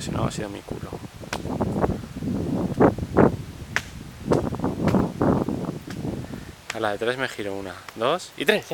si no ha sido mi culo. A la de tres me giro una, dos y tres.